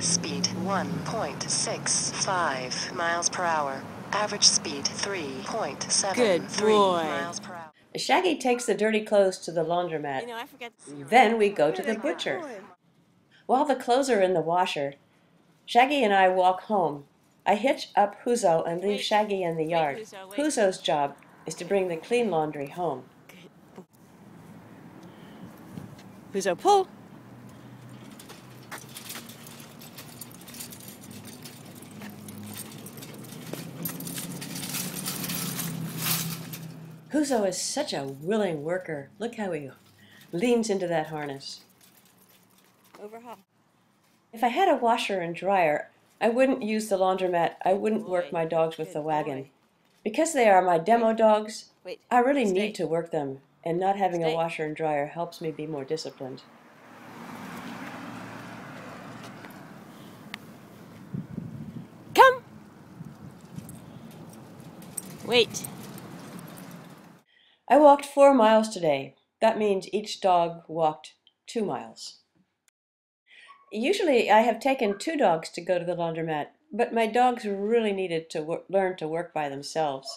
Speed 1.65 miles per hour. Average speed 3.73 miles per hour. Shaggy takes the dirty clothes to the laundromat. You know, I forget. Then we go to the butcher. While the clothes are in the washer, Shaggy and I walk home. I hitch up Huzo and leave Wait. Shaggy in the Wait, yard. Huzo, wait. Huzo's job is to bring the clean laundry home. Who's a pull? Huzo is such a willing worker. Look how he leans into that harness. Overhaul. If I had a washer and dryer, I wouldn't use the laundromat. I wouldn't boy. work my dogs with the wagon. boy. Because they are my demo dogs, Wait. I really Stay. need to work them, and not having a washer and dryer helps me be more disciplined. Come. Wait. I walked four miles today. That means each dog walked two miles. Usually, I have taken two dogs to go to the laundromat, but my dogs really needed to learn to work by themselves.